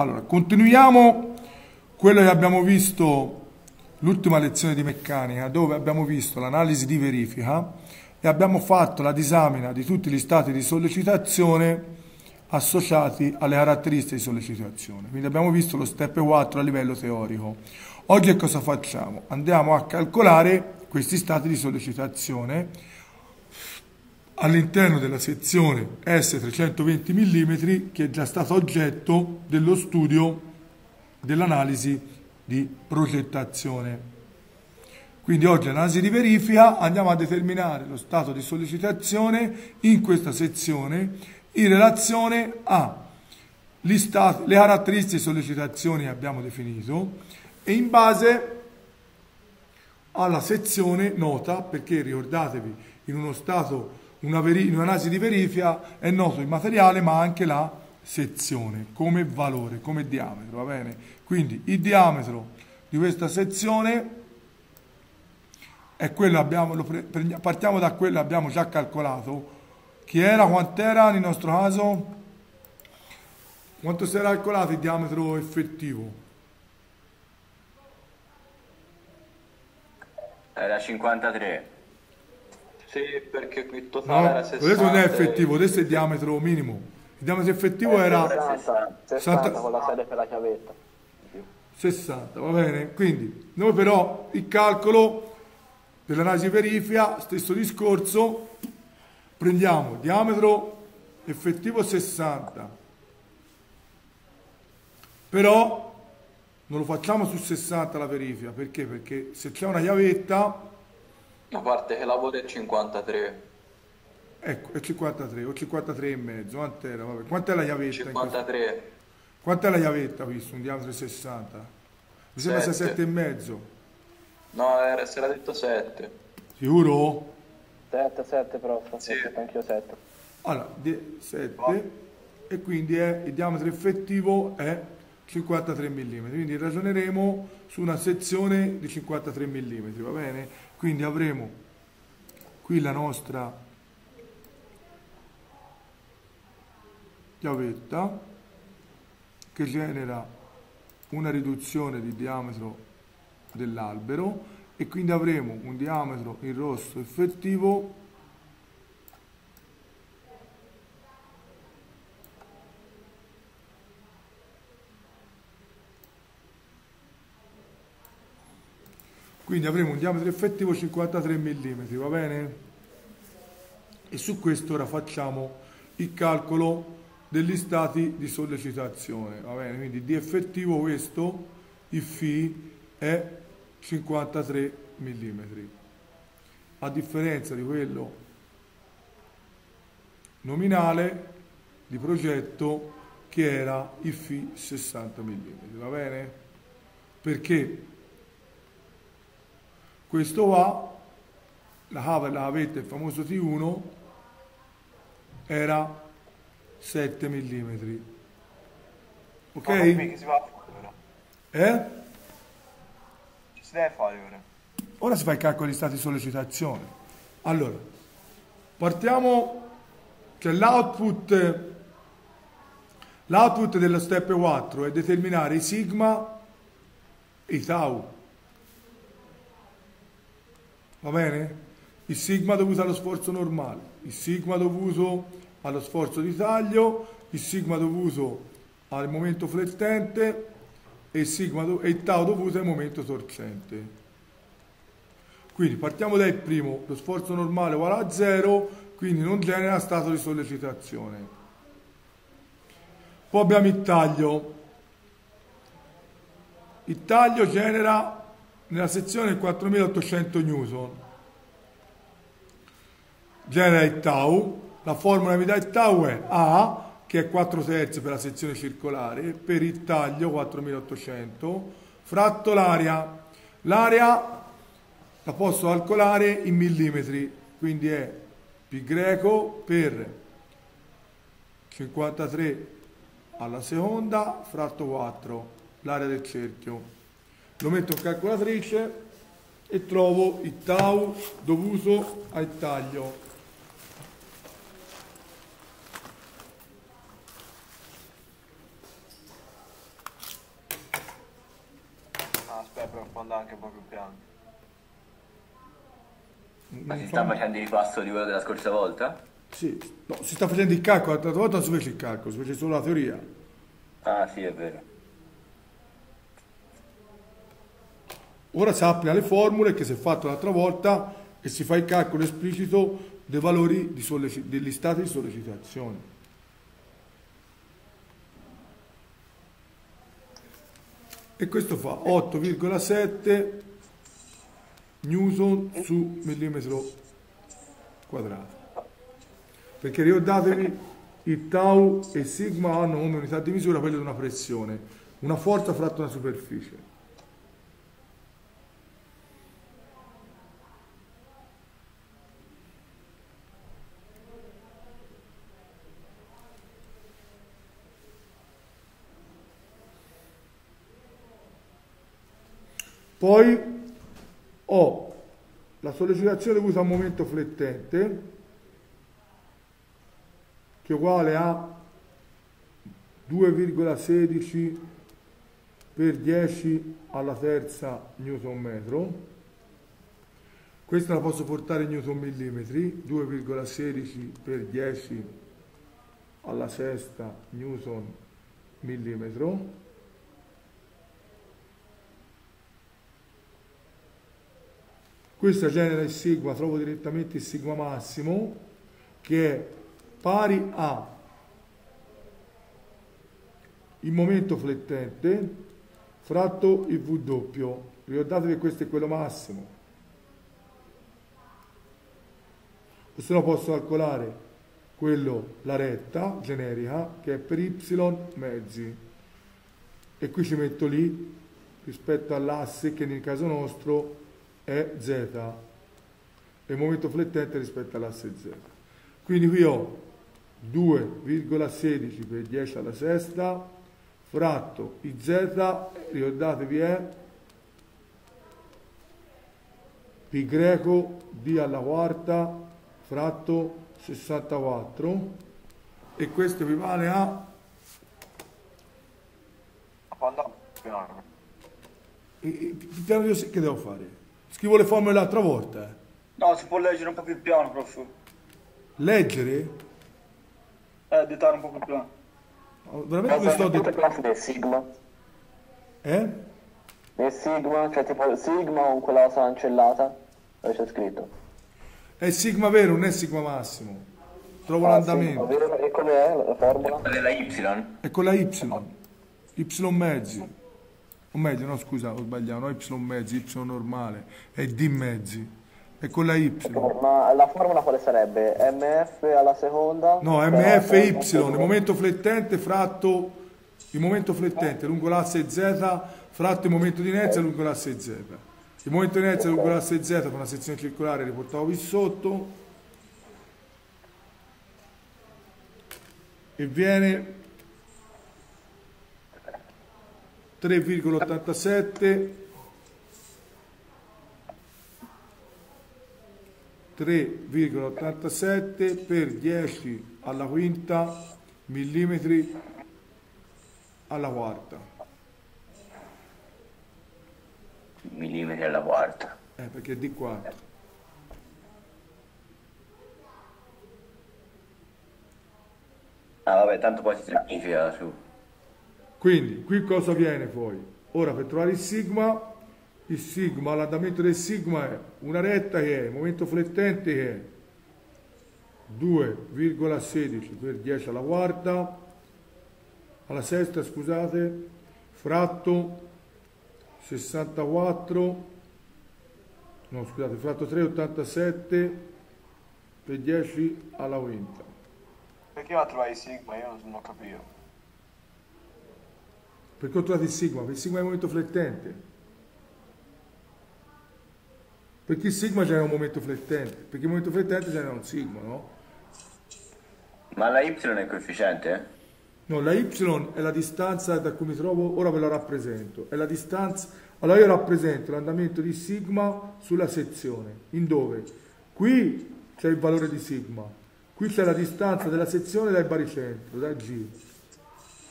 Allora, continuiamo quello che abbiamo visto l'ultima lezione di meccanica, dove abbiamo visto l'analisi di verifica e abbiamo fatto la disamina di tutti gli stati di sollecitazione associati alle caratteristiche di sollecitazione. Quindi abbiamo visto lo step 4 a livello teorico. Oggi cosa facciamo? Andiamo a calcolare questi stati di sollecitazione all'interno della sezione S320 mm che è già stata oggetto dello studio dell'analisi di progettazione. Quindi oggi analisi di verifica andiamo a determinare lo stato di sollecitazione in questa sezione in relazione alle caratteristiche di sollecitazione che abbiamo definito e in base alla sezione nota perché ricordatevi in uno stato una in un'analisi di verifica è noto il materiale ma anche la sezione come valore, come diametro, va bene? Quindi il diametro di questa sezione è quello abbiamo, partiamo da quello che abbiamo già calcolato, che era, quant'era nel nostro caso? Quanto si era calcolato il diametro effettivo? Era 53. Sì, perché qui totale no, era 60. Questo non è effettivo, questo è il diametro minimo. Il diametro effettivo eh, era 60, 60 con la serie per la chiavetta. 60, va bene? Quindi noi però il calcolo per l'analisi stesso discorso, prendiamo diametro effettivo 60, però non lo facciamo su 60 la verifica, perché? Perché se c'è una chiavetta a parte che lavoro è 53. Ecco, è 53 o 53 e mezzo, quant'era? Vabbè. Quant'è la chiavetta? 53. Quant'è la chiavetta visto? Un diametro di 60? Mi sembra sia 7 e mezzo. No, era, si era detto 7. Sicuro? 7, 7 prof, sì. anch'io 7. Allora, 7 oh. e quindi è, il diametro effettivo è 53 mm, quindi ragioneremo su una sezione di 53 mm, va bene? Quindi avremo qui la nostra chiavetta che genera una riduzione di diametro dell'albero e quindi avremo un diametro in rosso effettivo quindi avremo un diametro effettivo 53 mm, va bene? E su questo ora facciamo il calcolo degli stati di sollecitazione, va bene? Quindi di effettivo questo, il Φ è 53 mm, a differenza di quello nominale di progetto che era il Φ 60 mm, va bene? Perché questo va, la cava e la cavetta, il famoso T1, era 7 mm. Ok? Ma che si va a fare ora? Eh? Che si deve fare ora? Ora si fa il calcolo di stati di sollecitazione. Allora, partiamo, cioè l'output, l'output dello step 4 è determinare i sigma e i tau. Va bene? Il sigma dovuto allo sforzo normale, il sigma dovuto allo sforzo di taglio, il sigma dovuto al momento flettente e il, sigma e il tau dovuto al momento torcente. Quindi partiamo dal primo, lo sforzo normale uguale a 0, quindi non genera stato di sollecitazione. Poi abbiamo il taglio. Il taglio genera nella sezione 4800 newton genera il tau. La formula che mi dà il tau è A che è 4 terzi per la sezione circolare per il taglio 4800 fratto l'area. L'area la posso calcolare in millimetri quindi è pi greco per 53 alla seconda fratto 4 l'area del cerchio lo metto in calcolatrice e trovo il tau dovuto al taglio. Ah, anche un po' più piano. Ma si sta facendo il ripasso di quello della scorsa volta? Sì, no, si sta facendo il calcolo, l'altra volta non si fece il calcolo, si fece solo la teoria. Ah sì, è vero. Ora si applica le formule che si è fatto l'altra volta e si fa il calcolo esplicito dei valori degli stati di sollecitazione. E questo fa 8,7 newton su millimetro quadrato. Perché ricordatevi, il tau e sigma hanno come unità di misura quella di una pressione, una forza fratta una superficie. Poi ho la sollecitazione dovuta a un momento flettente che è uguale a 2,16 per 10 alla terza newton metro. Questa la posso portare in newton millimetri, 2,16 per 10 alla sesta newton millimetro. Questa genera il sigma, trovo direttamente il sigma massimo che è pari a il momento flettente fratto il V doppio. Ricordatevi che questo è quello massimo. O se no posso calcolare quello, la retta generica, che è per y mezzi. E qui ci metto lì rispetto all'asse che nel caso nostro è z il momento flettente rispetto all'asse z. Quindi qui ho 2,16 per 10 alla sesta fratto i z, ricordatevi è pi greco d alla quarta fratto 64 e questo equivale a Quando che devo fare? Scrivo le formule l'altra volta. eh. No, si può leggere un po' più piano, prof. Leggere? Eh, dettare un po' più piano. Oh, Veramente mi sto Tutte det- classi del sigma. Eh? Del sigma, cioè tipo sigma con quella cancellata. Dove c'è scritto. È sigma vero, non è sigma massimo. Trovo Ah, l'andamento. vero? E com'è la formula? Quella della Y? È con la Y. Y mezzi. O meglio, no scusa, ho sbagliato, no Y mezzi, Y normale. È D mezzi. È con la Y. Ma la formula quale sarebbe? MF alla seconda? No, Per MF la e Y, seconda? il momento flettente fratto il momento flettente lungo l'asse Z fratto il momento di inerzia lungo l'asse Z. Il momento di inerzia lungo l'asse Z con una sezione circolare riportavo qui sotto e viene 3,87 3,87 per 10 alla quinta millimetri alla quarta. Millimetri alla quarta. Eh, perché è di quarta. Ah vabbè, tanto poi si semplifica su. Quindi, qui cosa viene poi? Ora, per trovare il sigma, il sigma, l'andamento del sigma è una retta che è, il momento flettente che è 2,16 per 10 alla quarta, alla sesta, scusate, fratto 64, no scusate, fratto 3,87 per 10 alla quinta. Perché va a trovare il sigma? Io non ho capito. Perché ho trovato il sigma? Perché il sigma è il momento flettente. Perché il sigma genera un momento flettente? Perché il momento flettente genera un sigma, no? Ma la Y è coefficiente? No, la y è la distanza da cui mi trovo, ora ve la rappresento. È la distanza, allora io rappresento l'andamento di sigma sulla sezione. In dove? Qui c'è il valore di sigma, qui c'è la distanza della sezione dal baricentro, da G.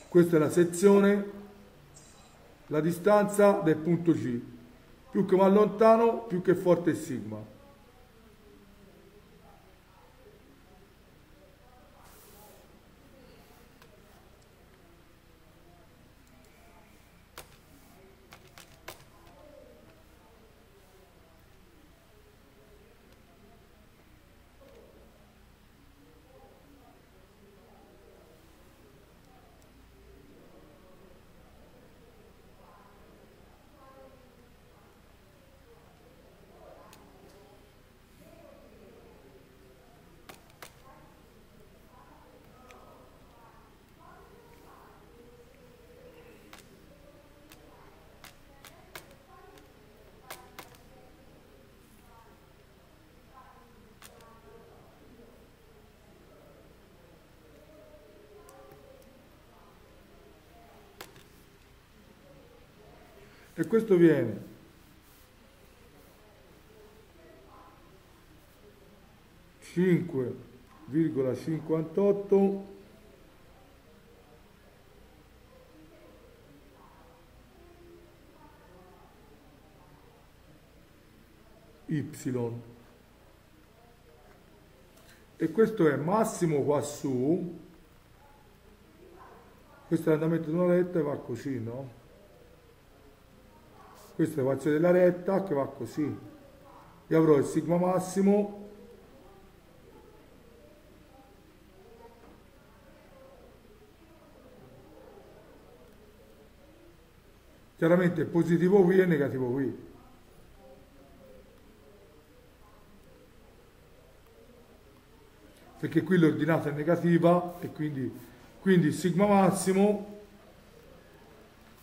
Questa è la sezione, la distanza del punto G. Più che mi allontano, più che forte è sigma. E questo viene. Cinque virgola cinquantotto. Y. E questo è massimo qua su questo è l'andamento di una retta e va così no? Questa è l'equazione della retta che va così. Io avrò il sigma massimo. Chiaramente positivo qui e negativo qui. Perché qui l'ordinata è negativa e quindi, quindi sigma massimo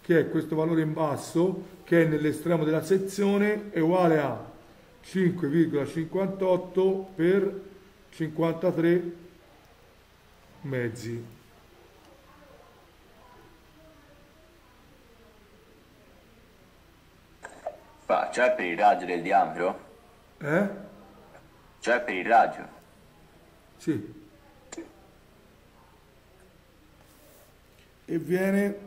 che è questo valore in basso, che è nell'estremo della sezione, è uguale a 5,58 per 53 mezzi. Fa, cioè per il raggio del diametro? Eh? Cioè per il raggio? Sì. E viene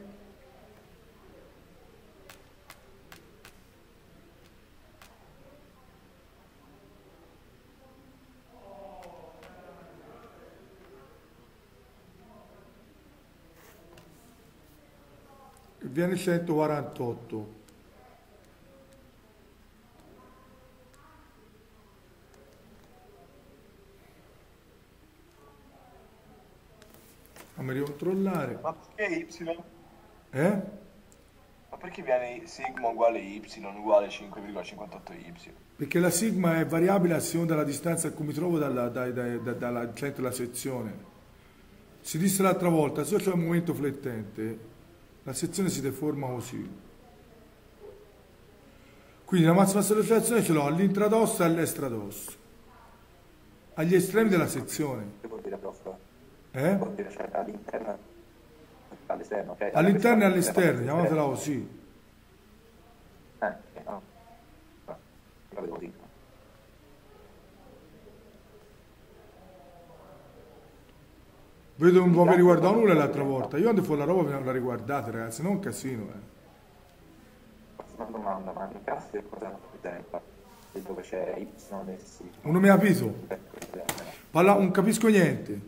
viene 148. Fammi ricontrollare. Ma perché Y? Eh? Ma perché viene sigma uguale Y uguale 5,58Y? Perché la sigma è variabile a seconda della distanza a cui mi trovo dalla, dai, dai, da- dalla centro della sezione. Si disse l'altra volta, se c'è un momento flettente, la sezione si deforma così. Quindi la massima sollecitazione ce l'ho all'intradosso e all'estradosso, agli estremi della sezione. Che vuol dire prof? Eh? Vuol dire cioè all'interno all'esterno, ok? All'interno e all'esterno, chiamatela così. Eh, eh, no. No, la vedo così. Vedo che non vi avevo riguardato nulla l'altra volta. Io quando fu la roba la riguardate, ragazzi, non un casino. Eh. Una domanda, ma in classe che cosa rappresenta? E Dove c'è Y e sì. Non mi ha capito. Parla, non capisco niente.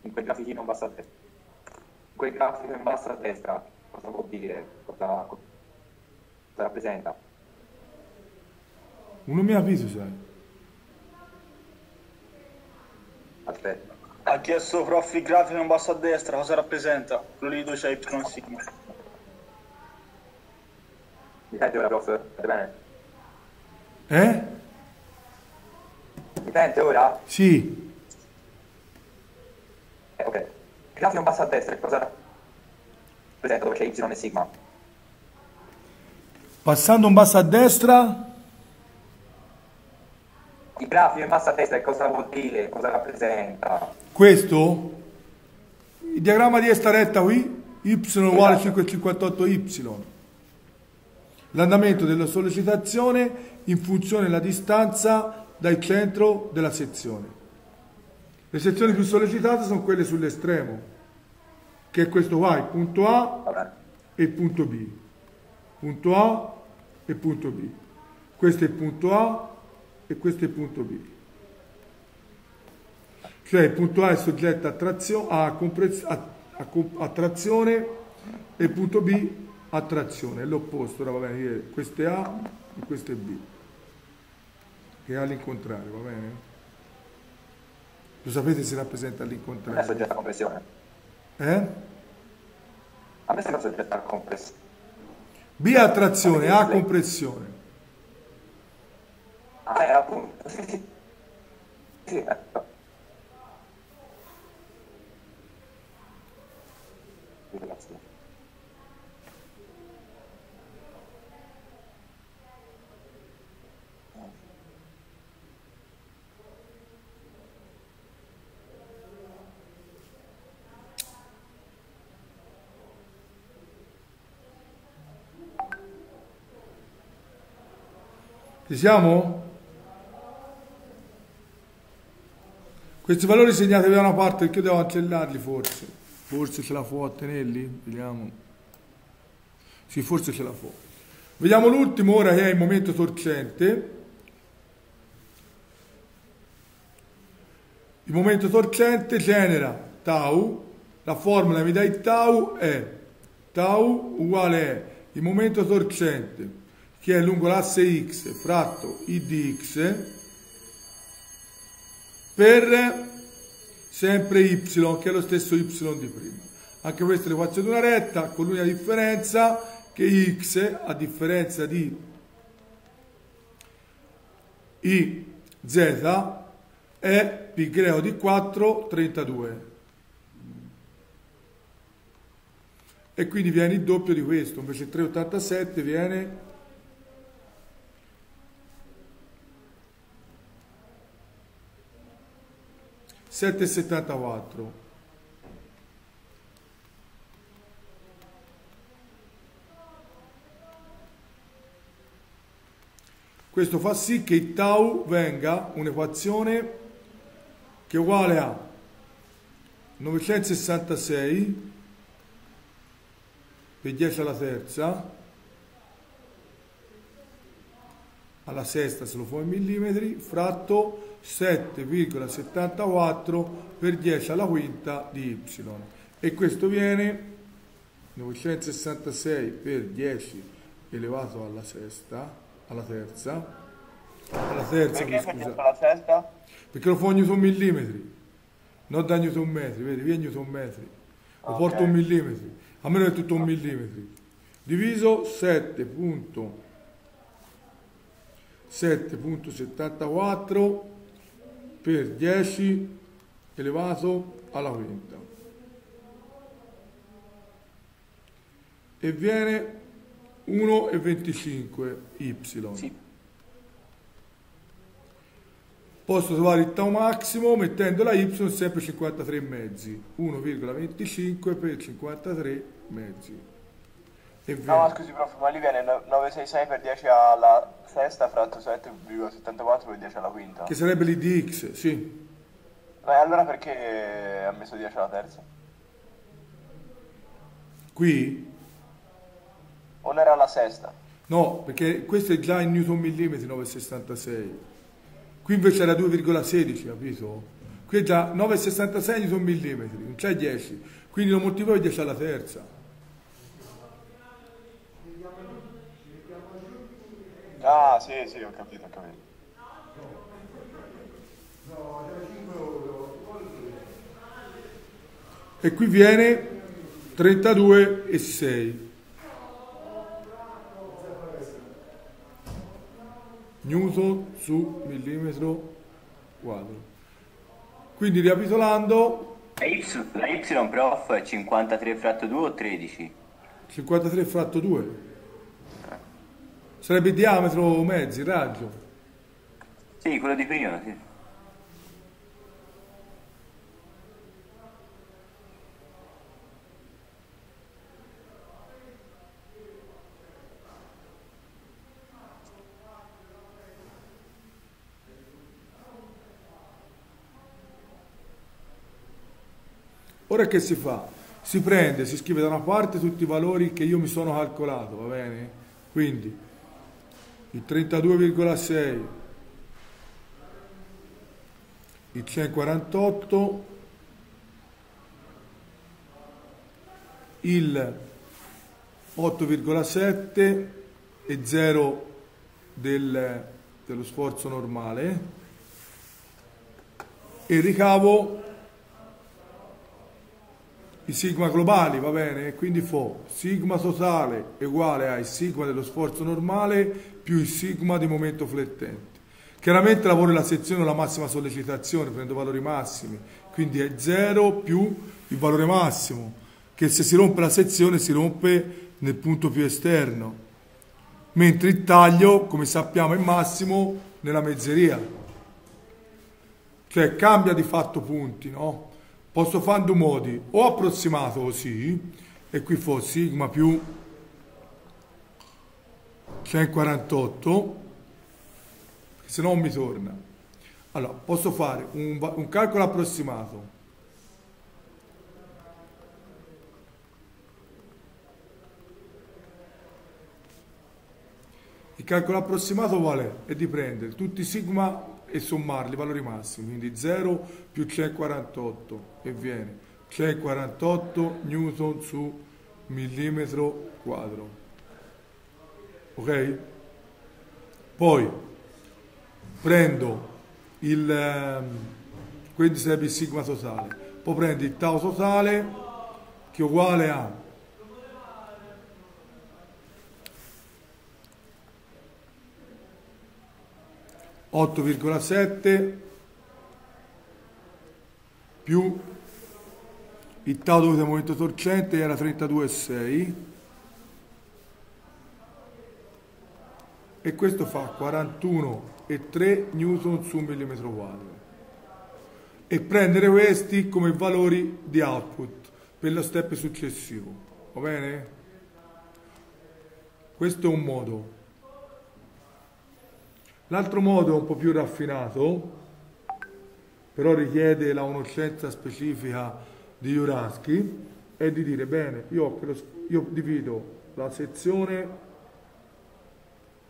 In quel grafichino in basso a destra. In quel grafico in basso a destra, cosa vuol dire? Cosa, cosa rappresenta? Non mi ha capito, sai. Aspetta. Ha chiesto prof il grafico in basso a destra, cosa rappresenta? Dove c'è Y sigma. Mi senti ora, prof? State bene? Eh? Mi sente ora? Sì. Eh, ok. Il grafico in basso a destra, che cosa rappresenta? Dove c'è Y e sigma? Passando un basso a destra, Il grafico in basso a destra, che cosa vuol dire? Cosa rappresenta? Questo, il diagramma di questa retta qui, y uguale 558y. L'andamento della sollecitazione in funzione della distanza dal centro della sezione. Le sezioni più sollecitate sono quelle sull'estremo, che è questo qua, il punto A e il punto B. Punto A e punto B. questo è il punto A e questo è il punto B. Cioè il punto A è soggetto a, trazio- a a- a trazione e il punto B a trazione. È l'opposto, va bene, questo è A e questo è B. Che è all'incontrario, va bene? Lo sapete si rappresenta Non è all'incontrario. soggetto a compressione. Eh? A me sembra soggetto a compressione. B a trazione, A a compressione. Ah, è appunto. Sì, sì. Sì, ecco. Grazie. Ci siamo? Questi valori segnatevi da una parte perché io devo cancellarli forse. Forse ce la può tenerli? Vediamo. Sì, forse ce la può. Vediamo l'ultimo ora che è il momento torcente. Il momento torcente genera tau, la formula mi dà il tau è tau uguale è il momento torcente che è lungo l'asse x fratto i di x per sempre y che è lo stesso y di prima. Anche questa è l'equazione di una retta con l'unica differenza che x a differenza di i z è pi greco di 4 32 e quindi viene il doppio di questo invece 3,87 viene sette e settantaquattro. Questo fa sì che il tau venga un'equazione che è uguale a 966 per 10 alla terza alla sesta se lo fa in millimetri fratto 7,74 per 10 alla quinta di y e questo viene 966 per 10 elevato alla sesta alla terza alla terza Perché scusa facendo la sesta? perché lo fa a newton millimetri non da newton metri vedi via newton metri lo Ok. porto un millimetri a meno che è tutto un millimetri diviso 7. 7.74 per 10 elevato alla quinta. E viene 1,25 y. Sì. posso trovare il tau massimo mettendo la y sempre 53 mezzi. 1,25 per 53 mezzi No, scusi prof, ma lì viene no- 966 per 10 alla sesta fratto 7,74 per 10 alla quinta. che sarebbe l'idx sì Ma allora perché ha messo 10 alla terza? qui O non era alla sesta? No, perché questo è già in newton millimetri 9,66. Qui invece era 2,16, capito? Qui è già 9,66 newton millimetri, non c'è 10. Quindi lo moltiplico per 10 alla terza. Ah, sì, sì, ho capito, ho capito. E qui viene 32,6. Newton su millimetro quadro. Quindi ricapitolando, La Y, la Y prof è 53 fratto 2 o 13? 53 fratto 2. Sarebbe il diametro mezzi, il raggio. Sì, quello di prima, sì. Ora che si fa? Si prende, si scrive da una parte tutti i valori che io mi sono calcolato, va bene? Quindi il 32,6, il 148, il 8,7 e 0 del- dello sforzo normale e ricavo i sigma globali, va bene? Quindi fo sigma totale uguale al sigma dello sforzo normale più il sigma di momento flettente. Chiaramente lavoro la sezione alla massima sollecitazione, prendo valori massimi, quindi è 0 più il valore massimo, che se si rompe la sezione si rompe nel punto più esterno, mentre il taglio, come sappiamo, è massimo nella mezzeria. Cioè cambia di fatto punti, no? Posso fare due modi, o approssimato così, e qui fo sigma più 148, perché se no mi torna. Allora, posso fare un, un calcolo approssimato. Il calcolo approssimato vale è di prendere tutti i sigma e sommarli, i valori massimi, quindi 0 più 148 e viene 148 newton su millimetro quadro. Ok? Poi prendo il, ehm, quindi sarebbe il sigma totale, poi prendo il tau totale che è uguale a otto virgola sette più il tau dovuto al momento torcente era 32,6 e questo fa 41,3 newton su millimetro quadro e prendere questi come valori di output per lo step successivo. Va bene? questo è un modo. L'altro modo è un po' più raffinato però richiede la conoscenza specifica di Juraski è di dire bene io, io divido la sezione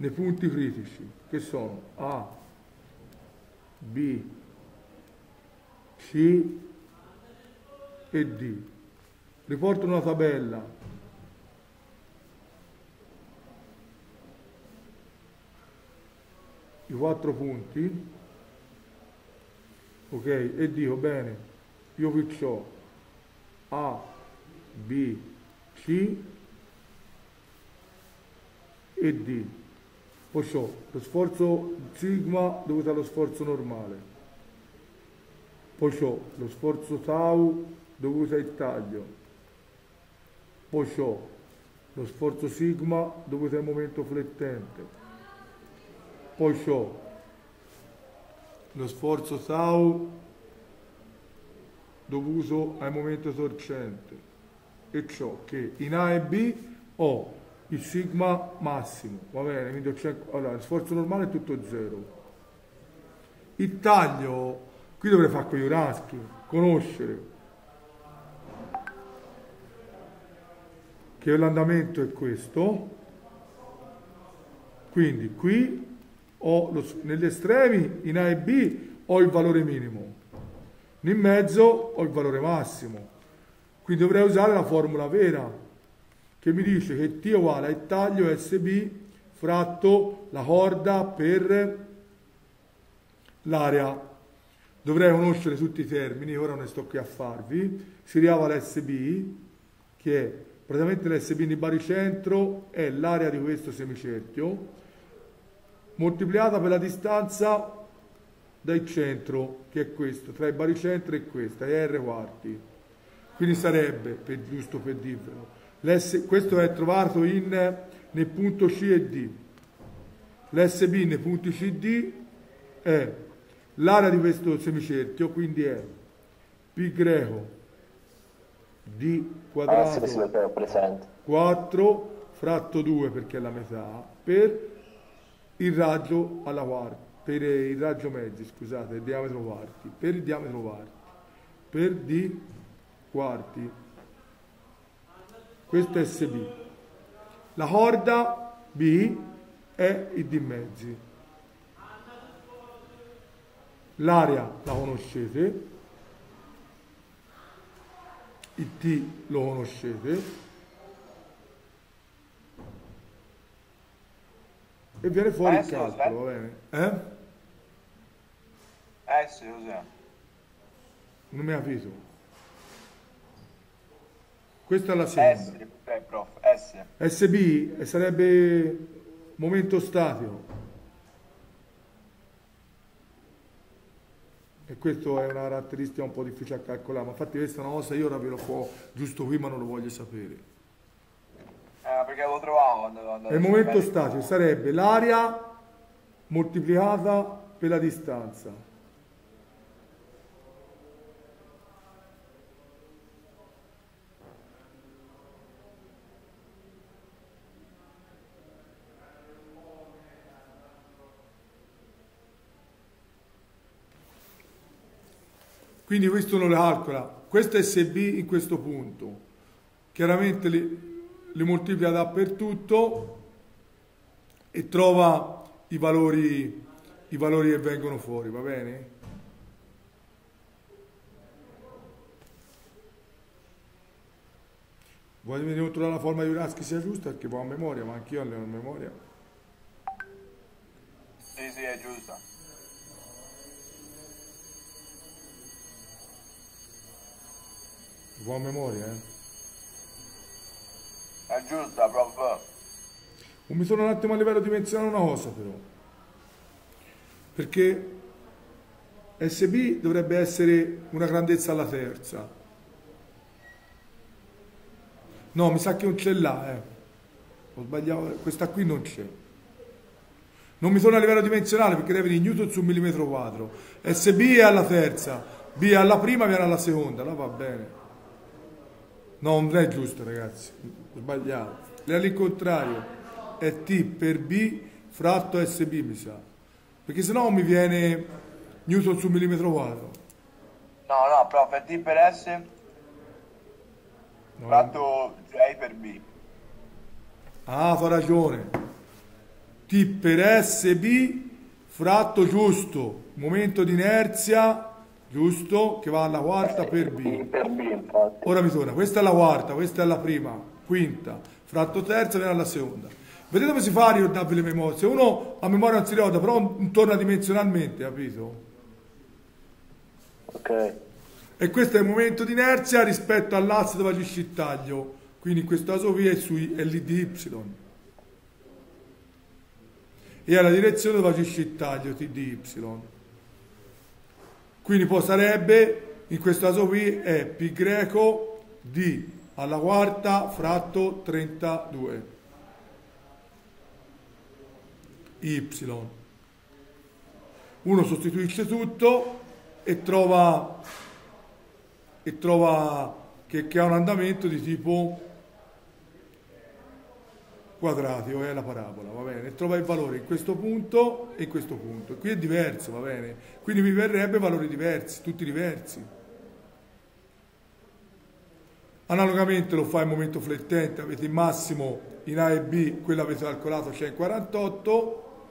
nei punti critici che sono A, B, C e D. Riporto una tabella. I quattro punti. Ok, e dico bene, io qui ho A, B, C e D. Ho lo sforzo sigma dovuto allo sforzo normale. Ho lo sforzo tau dovuto al taglio. Ho lo sforzo sigma dovuto al momento flettente. Ho lo sforzo tau dovuto al momento torcente. E ciò che in A e B ho il sigma massimo, va bene? Allora, il sforzo normale è tutto zero. Il taglio, qui dovrei fare con gli Uraschi, conoscere che l'andamento è questo, quindi qui ho lo negli estremi, in A e B, ho il valore minimo, in mezzo ho il valore massimo, quindi dovrei usare la formula vera che mi dice che T è uguale al taglio SB fratto la corda per l'area. Dovrei conoscere tutti i termini, ora non ne sto qui a farvi. Si arriva all'SB, che è praticamente l'SB di baricentro, è l'area di questo semicerchio, moltiplicata per la distanza dal centro, che è questo, tra il baricentro e questa, è R quarti. Quindi sarebbe, per, giusto per dirvelo, questo è trovato in, nel punto C e D. L'SB nei punti C e D è l'area di questo semicerchio, quindi è π greco d Ah, sì, quadrato sì, perché ho presente. 4 fratto 2 perché è la metà per il raggio alla quarta per il raggio mezzi scusate il diametro quarti per il diametro quarti per d quarti questo è SB la corda B è i dimmezzi. L'area la conoscete, il T lo conoscete e viene fuori il calcolo, va bene? Eh? Sì, cos'è? Non mi ha capito. Questa è la S, seconda. ok prof, S. SB eh, sarebbe momento statico. E questo è una caratteristica un po' difficile a calcolare, ma infatti questa è una cosa io ora ve lo po' giusto qui, ma non lo voglio sapere. Eh, perché lo trovavo il momento statico sarebbe l'area moltiplicata per la distanza. Quindi questo non lo calcola. Questo è SB in questo punto. Chiaramente li, li moltiplica dappertutto e trova i valori, i valori che vengono fuori, va bene? Voglio vedere controllare la forma di Uraschi sia giusta perché poi a memoria, ma anch'io alleno a memoria. Sì, sì, è giusta. Un po' a memoria, eh. È giusta, prof. Mi sono un attimo a livello dimensionale una cosa però. Perché SB dovrebbe essere una grandezza alla terza. No, mi sa che non c'è là, eh. Ho sbagliato, questa qui non c'è. Non mi sono a livello dimensionale perché deve di newton su millimetro quadro. SB è alla terza, B è alla prima, viene alla seconda, no va bene. No, non è giusto ragazzi, sbagliato. È all'incontrario, è T per B fratto SB mi sa. Perché sennò mi viene newton su millimetro quadro. No, no, prof, è T per S No. fratto J per B. Ah, fa ragione. T per SB fratto giusto, momento di inerzia giusto che va alla quarta per B. Ora mi torna, questa è la quarta, questa è la prima, quinta, fratto terza viene alla seconda. Vedete come si fa a ricordarvi le memorie? Se uno a memoria non si ricorda, però torna dimensionalmente, capito? Ok. E questo è il momento di inerzia rispetto all'asse dove agisce il taglio. Quindi in questo caso qui è, sui, è lì di Y. E alla direzione dove agisce il taglio, T di Y. Quindi poi sarebbe, in questo caso qui, è pi greco D alla quarta fratto 32. Y. Uno sostituisce tutto e trova, e trova che, che ha un andamento di tipo quadratico, è la parabola, va bene? Trova il valore in questo punto e in questo punto. Qui è diverso, va bene? Quindi mi verrebbe valori diversi, tutti diversi. Analogamente lo fa in momento flettente, avete il massimo in A e B, quello avete calcolato c'è in 48,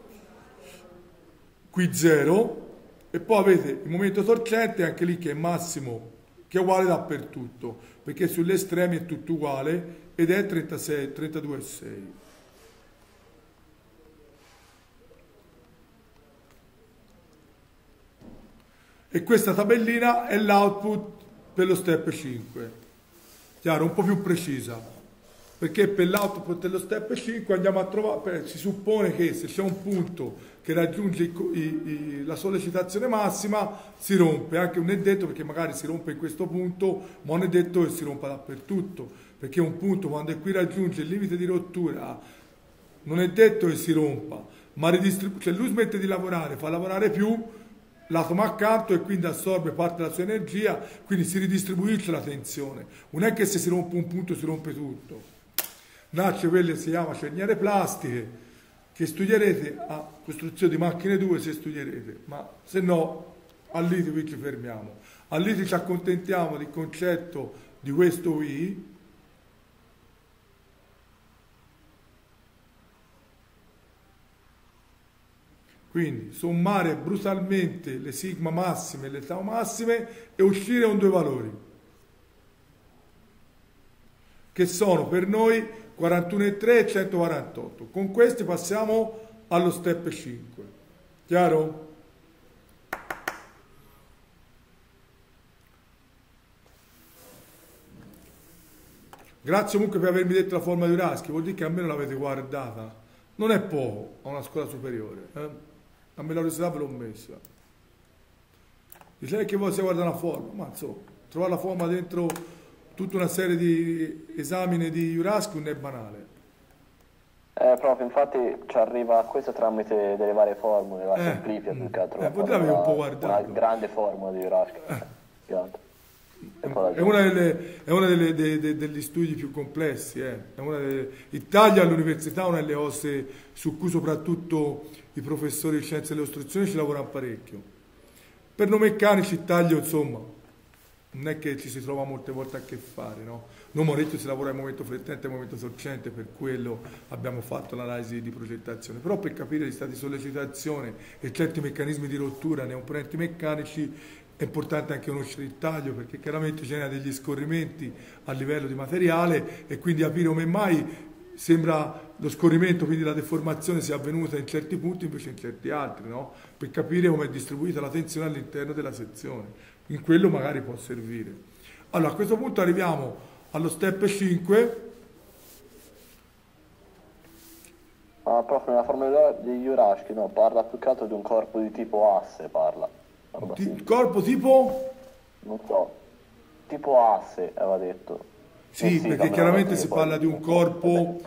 qui 0, e poi avete il momento torcente anche lì che è massimo, che è uguale dappertutto, perché sugli estremi è tutto uguale ed è 36, 32,6. E questa tabellina è l'output per lo step 5. Chiaro, un po' più precisa. Perché per l'output dello step 5 andiamo a trovare, si suppone che se c'è un punto che raggiunge i i- la sollecitazione massima si rompe, anche non è detto perché magari si rompe in questo punto, ma non è detto che si rompa dappertutto, perché un punto quando è qui raggiunge il limite di rottura non è detto che si rompa, ma cioè lui smette di lavorare, fa lavorare più l'atomo accanto e quindi assorbe parte della sua energia, quindi si ridistribuisce la tensione. Non è che se si rompe un punto si rompe tutto. Nasce quelle che si chiama cerniere plastiche, che studierete a costruzione di macchine 2 se studierete, ma se no al liti qui ci fermiamo. Al liti ci accontentiamo del concetto di questo qui, Quindi sommare brutalmente le sigma massime e le tau massime e uscire con due valori, che sono per noi 41,3 e 148. Con questi passiamo allo step 5. Chiaro? Grazie comunque per avermi detto la forma di Uraschi, vuol dire che almeno l'avete guardata. Non è poco a una scuola superiore. Eh? A me l'università ve l'ho messa. Dice che voi si guarda una forma, ma insomma, trovare la forma dentro tutta una serie di esami di non è banale. Eh, proprio, infatti ci arriva a questo tramite delle varie formule, la Eh, semplifica più che altro. eh, la potrei aver un po' guardato. Una grande formula di altro. E poi la È è uno delle- de- de- degli studi più complessi. eh. Delle- L'Italia all'università è una delle cose su cui soprattutto i professori di scienze dell'istruzione ci lavorano parecchio. Per noi meccanici il taglio, insomma, non è che ci si trova molte volte a che fare, no? Noi Moretto si lavora in momento flettente e in momento sorgente, per quello abbiamo fatto l'analisi di progettazione. Però per capire gli stati di sollecitazione e certi meccanismi di rottura nei componenti meccanici è importante anche conoscere il taglio perché chiaramente genera degli scorrimenti a livello di materiale e quindi capire come mai sembra lo scorrimento, quindi la deformazione sia avvenuta in certi punti invece in certi altri, no? per capire come è distribuita la tensione all'interno della sezione. In quello magari può servire. Allora a questo punto arriviamo allo step 5 Ah, proprio nella formula di Jurashki, no, parla più che altro di un corpo di tipo asse, parla. Ti- simile. corpo tipo Non so, tipo asse, aveva detto. Sì, Eh perché chiaramente si parla di un corpo-.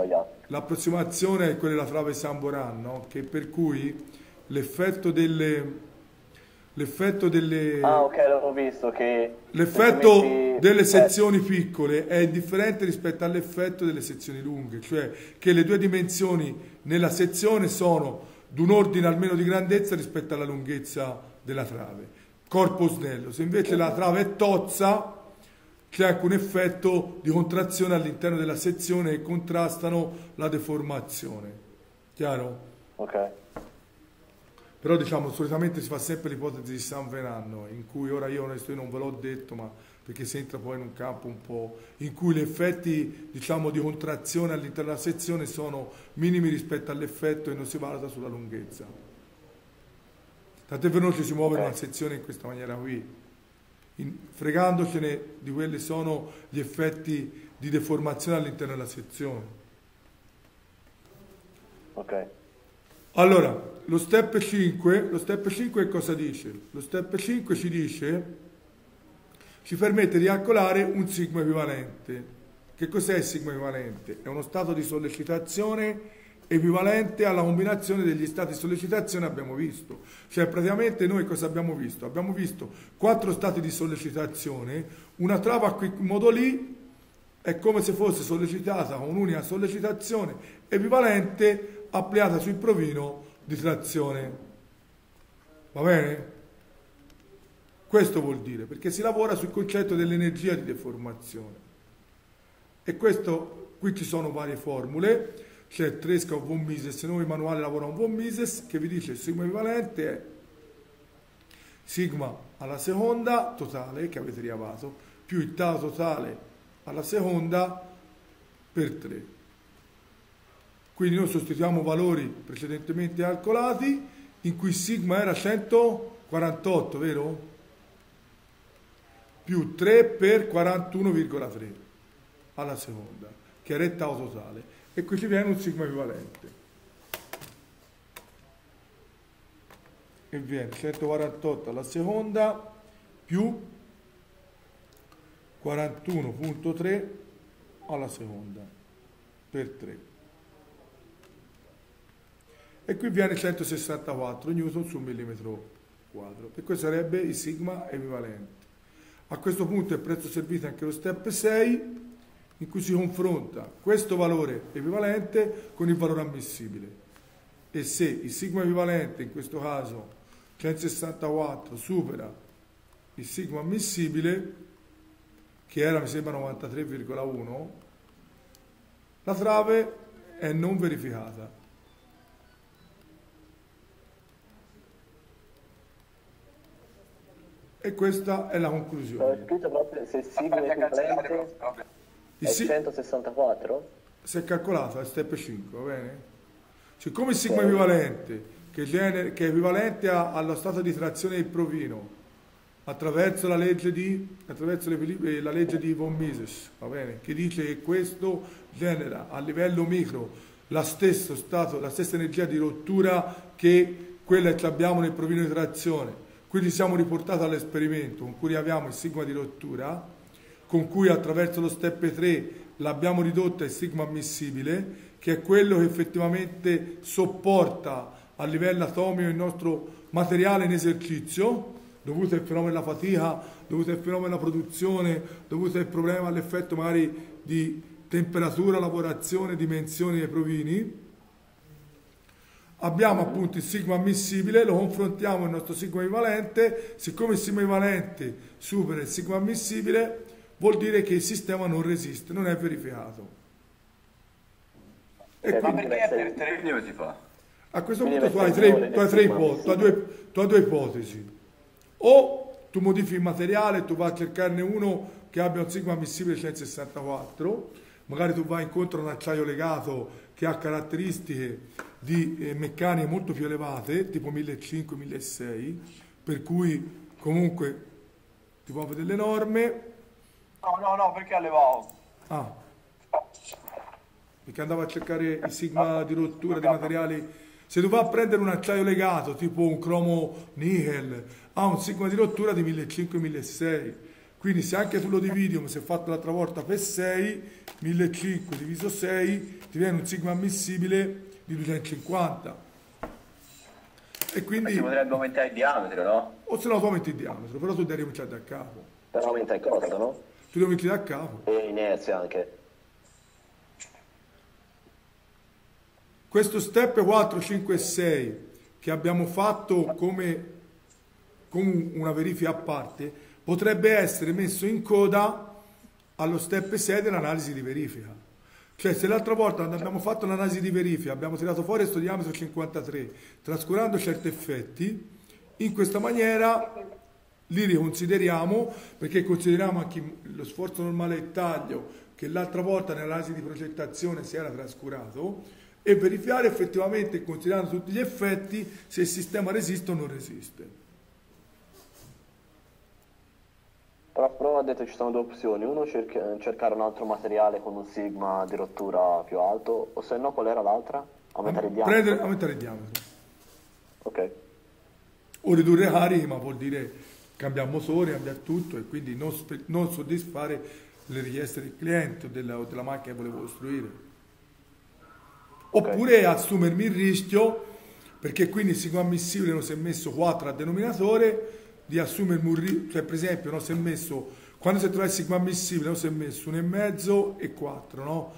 L'approssimazione è quella della trave Samboran, no? che per cui l'effetto delle l'effetto delle Ah, ok, l'avevo visto che... L'effetto metti- delle eh, sezioni piccole è indifferente rispetto all'effetto delle sezioni lunghe, cioè che le due dimensioni nella sezione sono d'un ordine almeno di grandezza rispetto alla lunghezza della trave. Corpo snello. Se invece la trave è tozza, anche un effetto di contrazione all'interno della sezione che contrastano la deformazione. Chiaro? Ok. Però diciamo, solitamente si fa sempre l'ipotesi di San Venanno, in cui ora io onestamente non ve l'ho detto, ma perché si entra poi in un campo un po' in cui gli effetti diciamo, di contrazione all'interno della sezione sono minimi rispetto all'effetto e non si valuta sulla lunghezza. Tant'è vero che si muove in una sezione in questa maniera qui, in- fregandocene di quelli sono gli effetti di deformazione all'interno della sezione. Ok. Allora, lo step 5, lo step 5 cosa dice? Lo step 5 ci dice, ci permette di calcolare un sigma equivalente. Che cos'è il sigma equivalente? È uno stato di sollecitazione equivalente alla combinazione degli stati di sollecitazione abbiamo visto. Cioè praticamente noi cosa abbiamo visto? Abbiamo visto quattro stati di sollecitazione, una trava quel modo lì è come se fosse sollecitata con un'unica sollecitazione equivalente applicata sul provino di trazione. Va bene? Questo vuol dire, perché si lavora sul concetto dell'energia di deformazione. E questo, qui ci sono varie formule, c'è Tresca o Von Mises, noi il manuale lavora con Von Mises, che vi dice il sigma equivalente è sigma alla seconda totale, che avete riavato, più il tau totale alla seconda per 3. Quindi noi sostituiamo valori precedentemente calcolati in cui sigma era 148, vero? Più 3 per 41,3 alla seconda, che era il tau totale. E qui ci viene un sigma equivalente. E viene 148 alla seconda più 41.3 alla seconda per 3 e qui viene 164 newton su millimetro quadro e questo sarebbe il sigma equivalente. A questo punto è prezzo servito anche lo step 6 in cui si confronta questo valore equivalente con il valore ammissibile. E se il sigma equivalente, in questo caso 164, supera il sigma ammissibile, che era mi sembra 93,1, la trave è non verificata. E questa è la conclusione. Ho scritto proprio equivalente è si- 164? si è calcolato è step 5, va bene? Siccome il sigma equivalente, che, genera- che è equivalente a- allo stato di trazione del provino, attraverso la legge di, attraverso le eh, la legge di von Mises, va bene? Che dice che questo genera a livello micro la stesso stato, la stessa energia di rottura che quella che abbiamo nel provino di trazione. Quindi siamo riportati all'esperimento con cui abbiamo il sigma di rottura, con cui attraverso lo step 3 l'abbiamo ridotta il sigma ammissibile, che è quello che effettivamente sopporta a livello atomico il nostro materiale in esercizio, dovuto al fenomeno della fatica, dovuto al fenomeno della produzione, dovuto al problema all'effetto magari di temperatura, lavorazione, dimensioni dei provini. Abbiamo appunto il sigma ammissibile, lo confrontiamo con il nostro sigma equivalente, siccome il sigma equivalente supera il sigma ammissibile, vuol dire che il sistema non resiste, non è verificato. E Cioè, Ma quindi perché per tre? Si fa? a questo Quindi punto tu hai tre, tu hai tre ipotesi, tu hai due, tu hai due ipotesi. O tu modifichi il materiale, tu vai a cercarne uno che abbia un sigma ammissibile 164, magari tu vai incontro a un acciaio legato che ha caratteristiche di eh, meccaniche molto più elevate, tipo 1500-1600, per cui comunque ti muove delle norme. No, no, no, perché allevavo? Ah, perché andava a cercare il sigma di rottura dei materiali. Se tu vai a prendere un acciaio legato, tipo un cromo nickel, ha un sigma di rottura di 1500-1600. Quindi se anche tu lo dividi, come si è fatto l'altra volta, per 6, 1500 diviso 6, ti viene un sigma ammissibile di 250. E Ma quindi, si potrebbe aumentare il diametro, no? o se no tu aumenti il diametro, però tu devi ricominciare da capo. Però aumenta il costo, no? Tu devi cominciare da capo. E inerzia anche. Questo step 4, 5 e 6 che abbiamo fatto come, come una verifica a parte potrebbe essere messo in coda allo step 6 dell'analisi di verifica. Cioè se l'altra volta abbiamo fatto l'analisi di verifica abbiamo tirato fuori questo diametro 53 trascurando certi effetti, in questa maniera li riconsideriamo perché consideriamo anche lo sforzo normale del taglio che l'altra volta nell'analisi di progettazione si era trascurato e verificare effettivamente, considerando tutti gli effetti, se il sistema resiste o non resiste. Però prova ha detto che ci sono due opzioni. Uno cerca- cercare un altro materiale con un sigma di rottura più alto, o se no qual era l'altra? Aumentare il diametro. Prendere, aumentare il diametro. Ok. O ridurre carichi, ma vuol dire cambiare motore, cambiare tutto e quindi non, non soddisfare le richieste del cliente o della, della macchina che volevo costruire. Oppure assumermi il rischio, perché quindi il sigma ammissibile non si è messo 4 a denominatore, di assumermi un rischio, cioè per esempio non si è messo, quando si trova il sigma ammissibile non si è messo 1,5 e 4, no?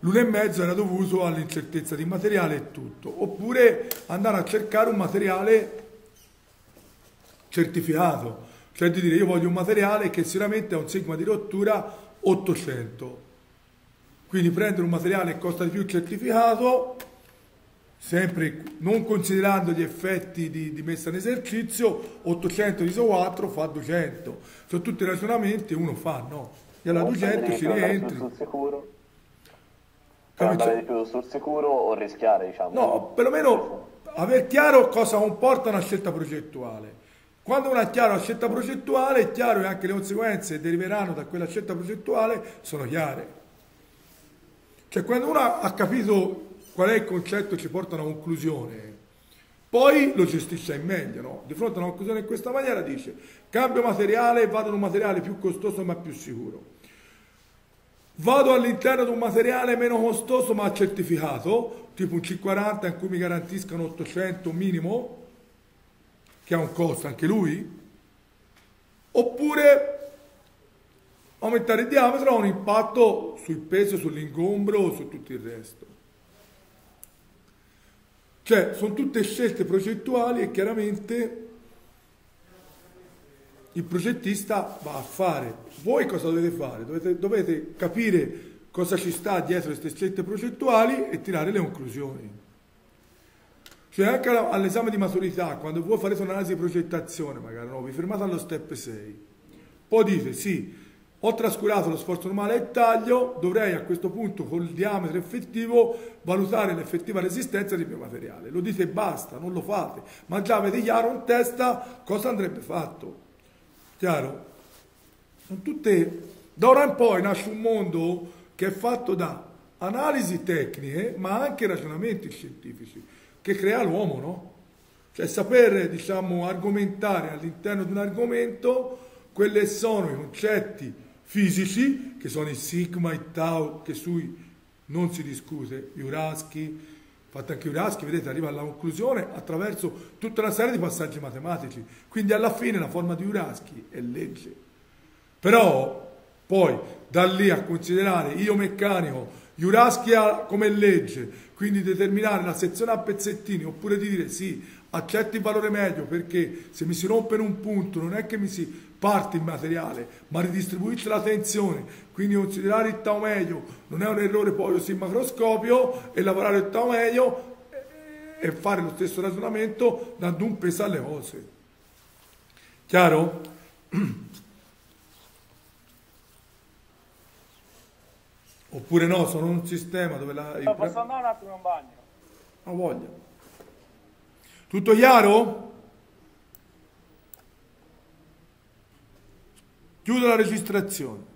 L'1,5 era dovuto all'incertezza di materiale e tutto. Oppure andare a cercare un materiale certificato, cioè di dire io voglio un materiale che sicuramente ha un sigma di rottura 800. Quindi prendere un materiale che costa di più certificato, sempre non considerando gli effetti di, di messa in esercizio, 800 diviso 4 fa 200. Sono tutti ragionamenti uno fa, no? E alla O 200 devi ci rientri. sul sicuro. Capisci? andare di più sul sicuro o rischiare, diciamo. No, perlomeno aver chiaro cosa comporta una scelta progettuale. Quando uno ha chiaro la scelta progettuale, è chiaro che anche le conseguenze che deriveranno da quella scelta progettuale sono chiare. Cioè quando uno ha capito qual è il concetto che ci porta a una conclusione, poi lo gestisce in meglio, no? Di fronte a una conclusione in questa maniera dice cambio materiale e vado in un materiale più costoso ma più sicuro. Vado all'interno di un materiale meno costoso ma certificato, tipo un C40 in cui mi garantiscano 800 minimo, che ha un costo anche lui, oppure aumentare il diametro ha un impatto sul peso, sull'ingombro, su tutto il resto. Cioè, sono tutte scelte progettuali e chiaramente il progettista va a fare. Voi cosa dovete fare? Dovete, dovete capire cosa ci sta dietro queste scelte progettuali e tirare le conclusioni. Cioè anche all'esame di maturità, quando vuoi fare un'analisi di progettazione, magari no, vi fermate allo step 6. Poi dite sì, ho trascurato lo sforzo normale e taglio, dovrei a questo punto col diametro effettivo valutare l'effettiva resistenza del mio materiale. Lo dite e basta, non lo fate, ma già avete chiaro in testa cosa andrebbe fatto. Chiaro? Sono tutte... Da ora in poi nasce un mondo che è fatto da analisi tecniche, ma anche ragionamenti scientifici, che crea l'uomo, no? Cioè saper, diciamo, argomentare all'interno di un argomento quelli sono i concetti fisici, che sono il sigma, il tau, che sui non si discute, Juraschi, fatto anche Juraschi, vedete, arriva alla conclusione attraverso tutta una serie di passaggi matematici. Quindi alla fine la forma di Juraschi è legge. Però poi da lì a considerare io meccanico, Juraschi ha come legge, quindi determinare la sezione a pezzettini, oppure di dire sì, accetto il valore medio perché se mi si rompe in un punto non è che mi si parte il materiale, ma ridistribuisce la tensione, quindi considerare il tau medio non è un errore poi sul macroscopio e lavorare il tau medio e e fare lo stesso ragionamento dando un peso alle cose. Chiaro? Oppure no, sono un sistema dove la... No, posso andare un attimo in bagno? Ha voglia. Tutto chiaro? Chiudo la registrazione.